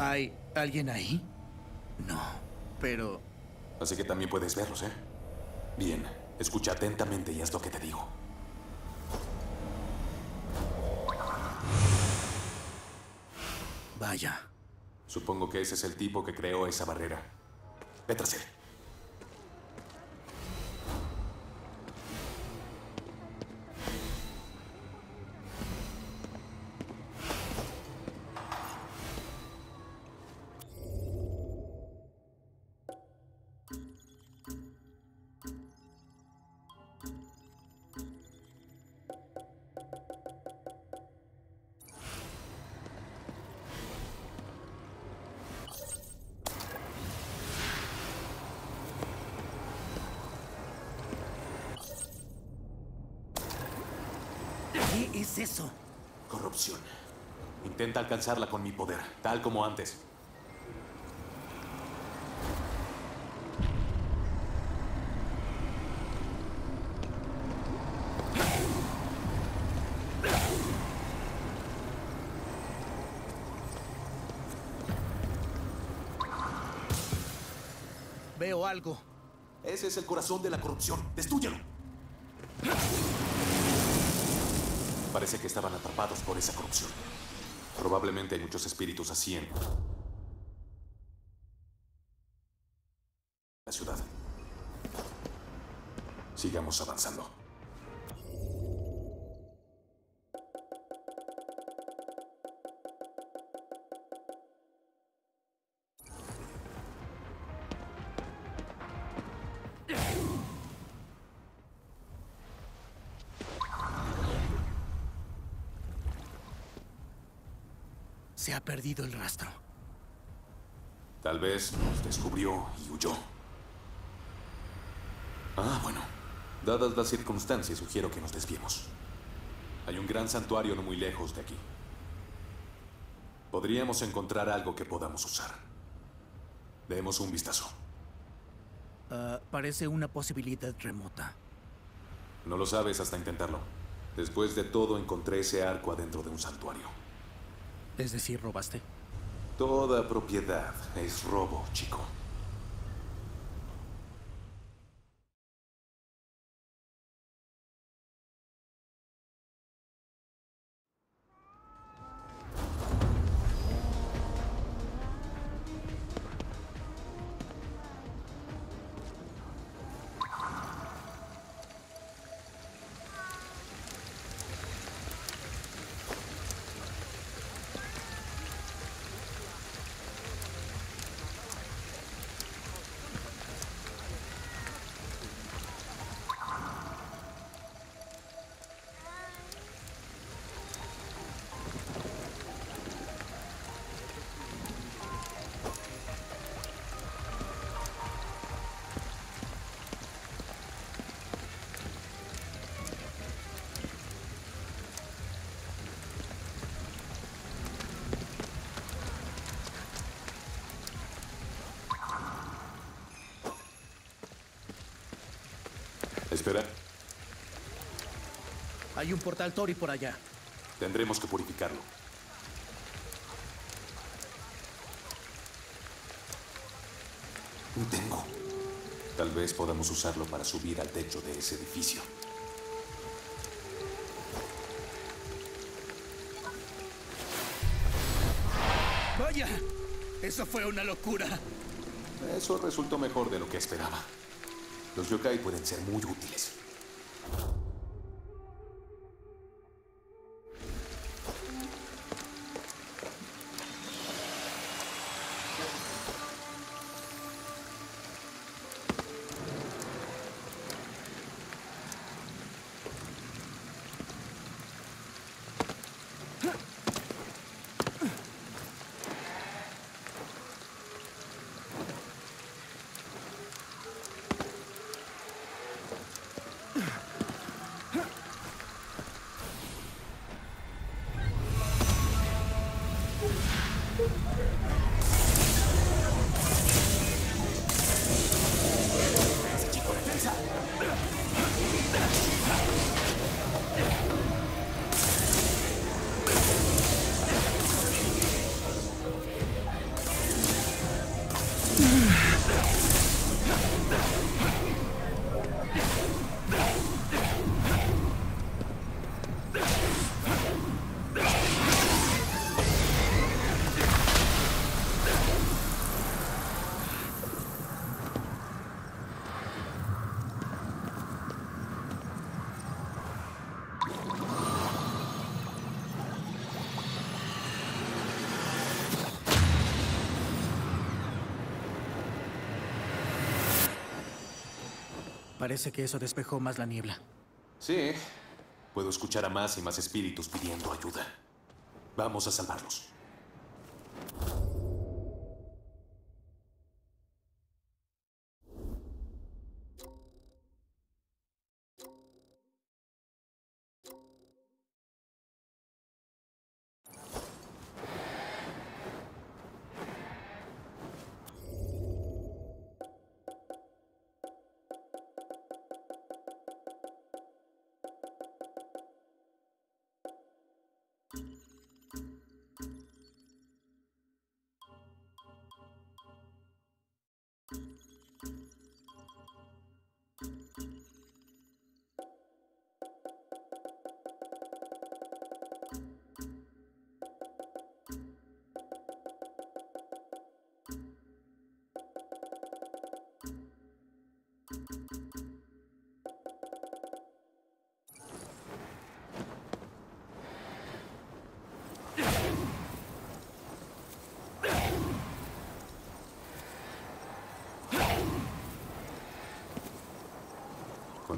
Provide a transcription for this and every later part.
¿Hay alguien ahí? No, pero... Así que también puedes verlos, ¿eh? Bien, escucha atentamente y haz lo que te digo. Vaya. Supongo que ese es el tipo que creó esa barrera. Vétrase. ¿Qué es eso? Corrupción. Intenta alcanzarla con mi poder, tal como antes. Veo algo. Ese es el corazón de la corrupción. ¡Destrúyelo! Parece que estaban atrapados por esa corrupción. Probablemente hay muchos espíritus así en la ciudad. Sigamos avanzando. Ha perdido el rastro. Tal vez nos descubrió y huyó. Ah, bueno. Dadas las circunstancias, sugiero que nos desviemos. Hay un gran santuario no muy lejos de aquí. Podríamos encontrar algo que podamos usar. Demos un vistazo. Ah, parece una posibilidad remota. No lo sabes hasta intentarlo. Después de todo, encontré ese arco adentro de un santuario. Es decir, robaste. Toda propiedad es robo, chico. Hay un portal Tori por allá. tendremos que purificarlo. Un tengo. Tal vez podamos usarlo para subir al techo de ese edificio. ¡Vaya! Eso fue una locura. Eso resultó mejor de lo que esperaba. Los yokai pueden ser muy útiles. Parece que eso despejó más la niebla. Sí, puedo escuchar a más y más espíritus pidiendo ayuda. Vamos a salvarlos.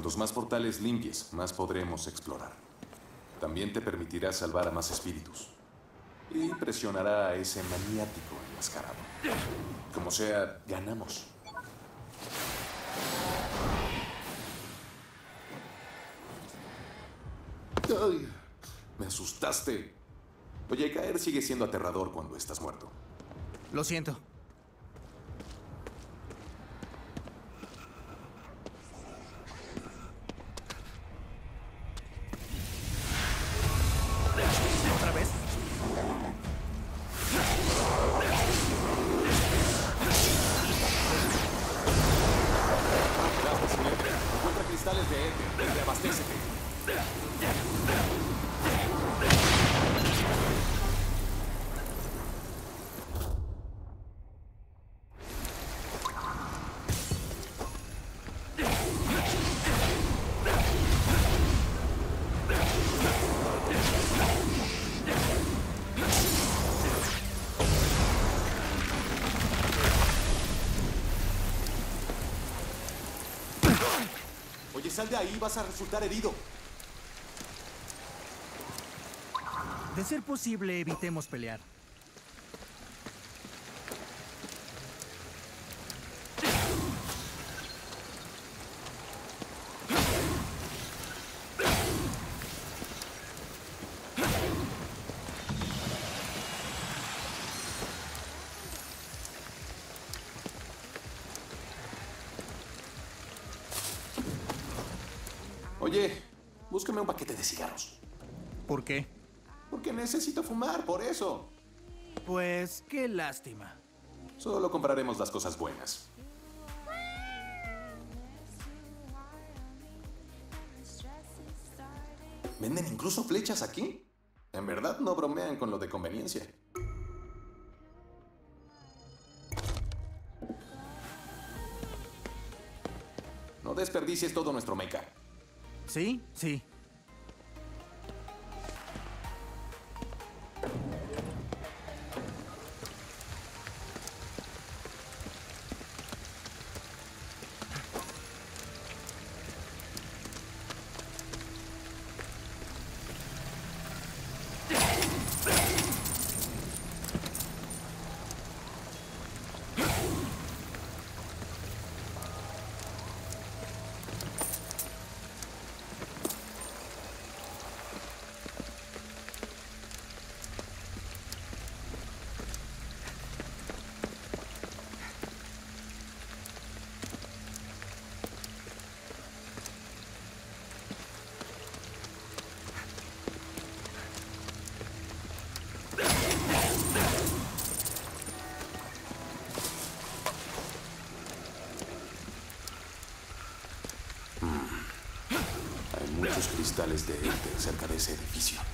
Cuantos más portales limpies, más podremos explorar. También te permitirá salvar a más espíritus. Y presionará a ese maniático enmascarado. Como sea, ganamos. Me asustaste. Oye, caer sigue siendo aterrador cuando estás muerto. Lo siento. Abastécete. Sal de ahí, vas a resultar herido. De ser posible, evitemos pelear. Oye, búscame un paquete de cigarros. ¿Por qué? Porque necesito fumar, por eso. Pues qué lástima. Solo compraremos las cosas buenas. ¿Venden incluso flechas aquí? En verdad no bromean con lo de conveniencia. No desperdicies todo nuestro meca. ¿Sí? Sí. Cristales de éter cerca de ese edificio.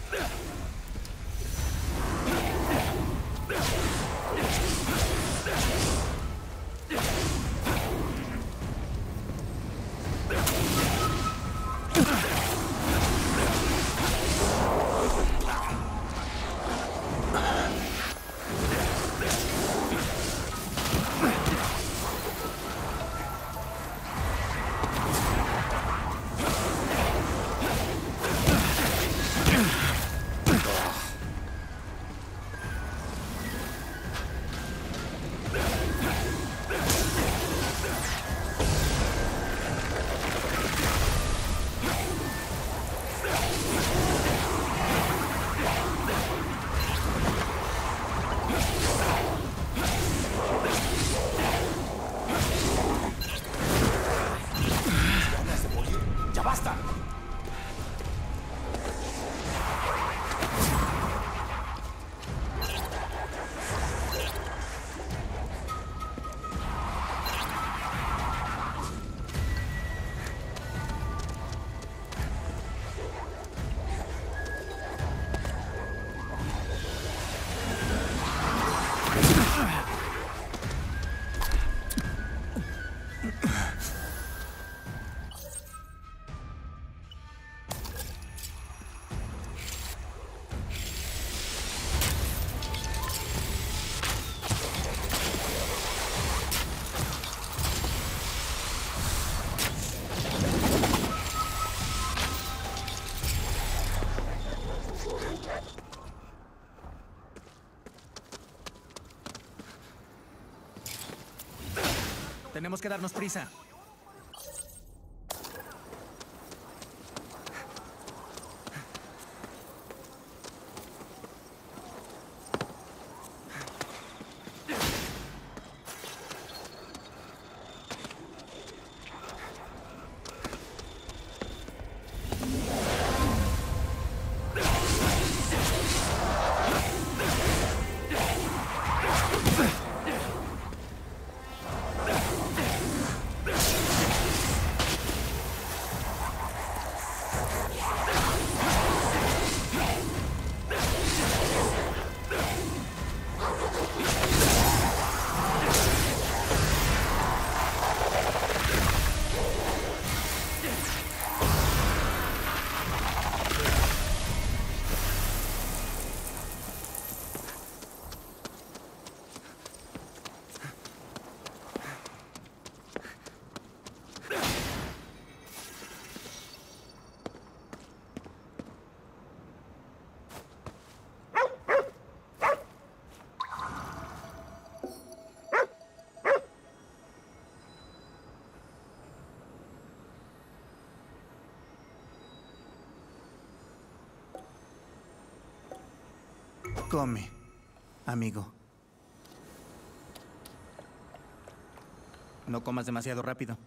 Tenemos que darnos prisa. Come, amigo. No comas demasiado rápido.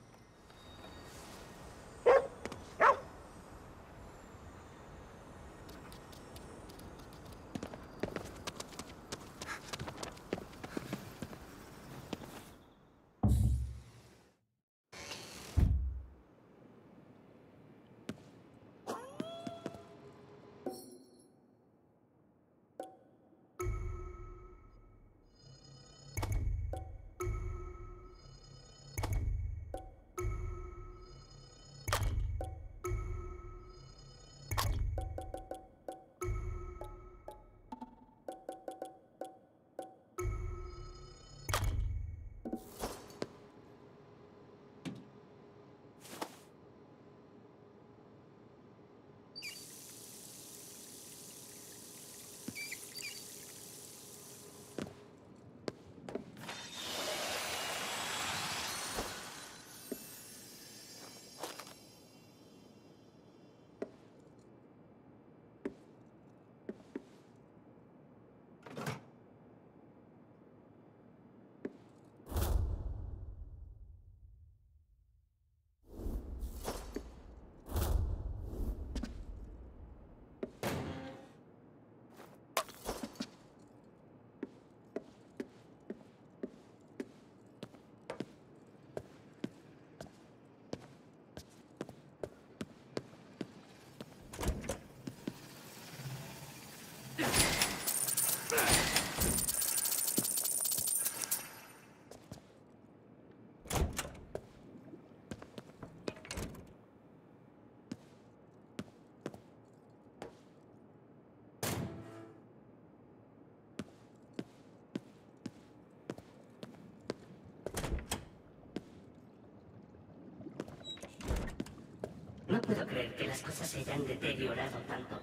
Puedo creer que las cosas se hayan deteriorado tanto.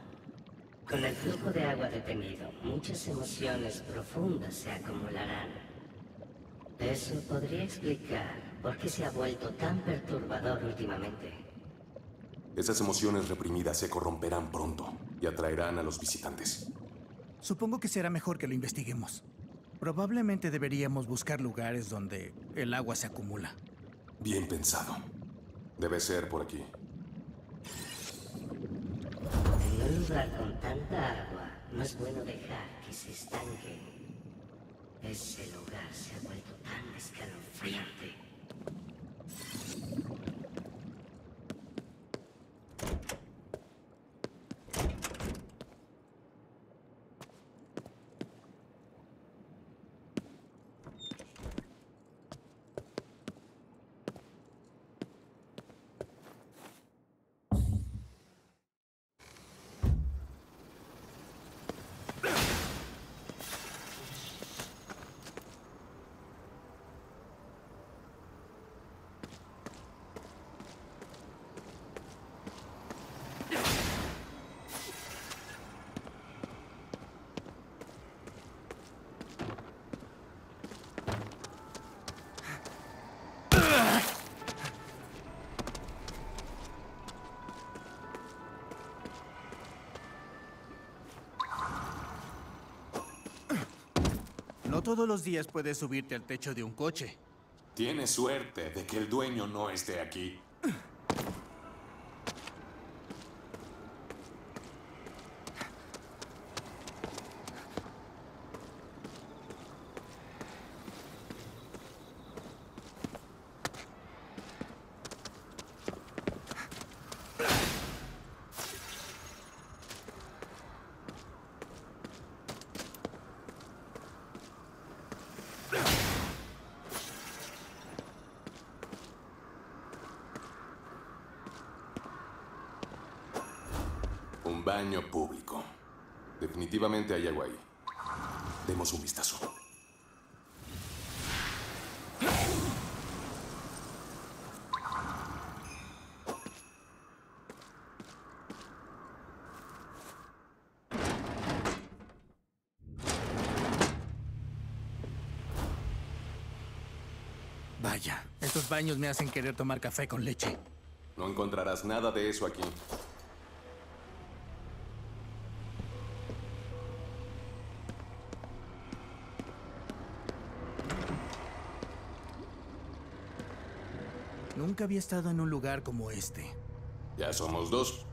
Con el flujo de agua detenido, muchas emociones profundas se acumularán. Eso podría explicar por qué se ha vuelto tan perturbador últimamente. Esas emociones reprimidas se corromperán pronto y atraerán a los visitantes. Supongo que será mejor que lo investiguemos. Probablemente deberíamos buscar lugares donde el agua se acumula. Bien pensado. Debe ser por aquí. En un lugar con tanta agua, no es bueno dejar que se estanque. Ese lugar se ha vuelto tan escalofriante. No todos los días puedes subirte al techo de un coche. Tienes suerte de que el dueño no esté aquí. Un baño público. Definitivamente hay agua ahí. Demos un vistazo. Vaya, estos baños me hacen querer tomar café con leche. No encontrarás nada de eso aquí. Nunca había estado en un lugar como este. Ya somos dos.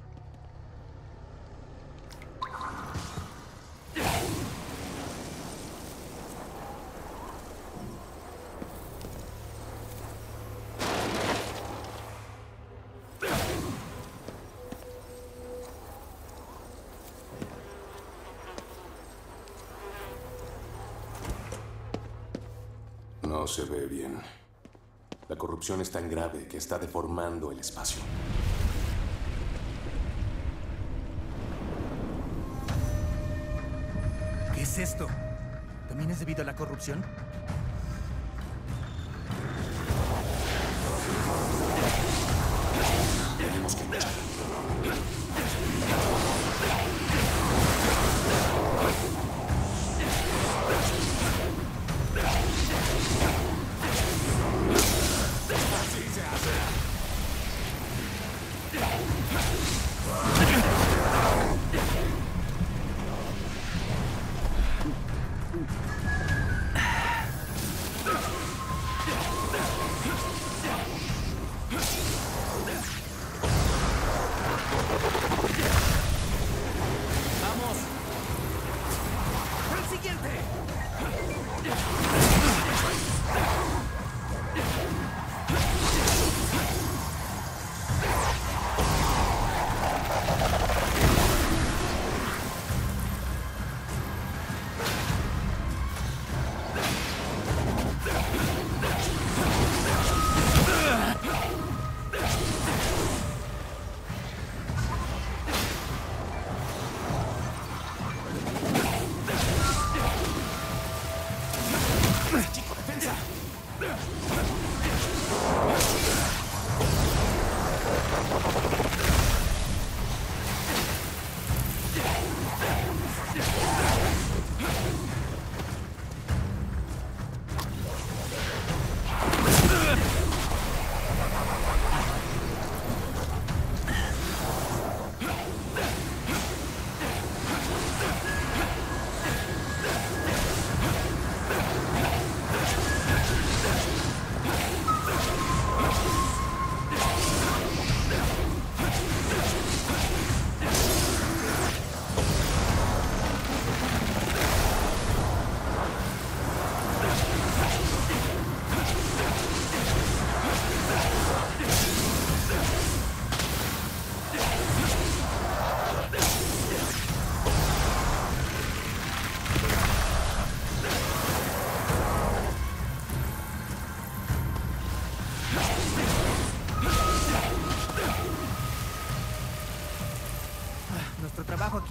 No se ve bien. Corrupción es tan grave que está deformando el espacio. ¿Qué es esto? ¿También es debido a la corrupción?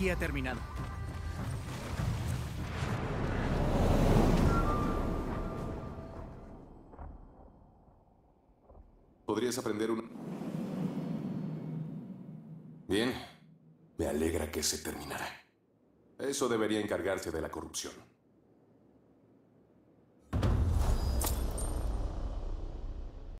Aquí ha terminado. Podrías aprender un... Bien. Me alegra que se terminara. Eso debería encargarse de la corrupción.